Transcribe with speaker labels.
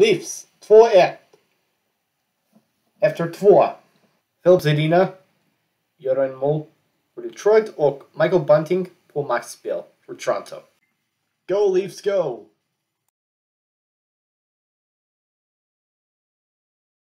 Speaker 1: Leafs 2-1 efter 2. Filip Zadina, gör en mål för Detroit och Michael Bunting på maxspel för Toronto. Go Leafs go!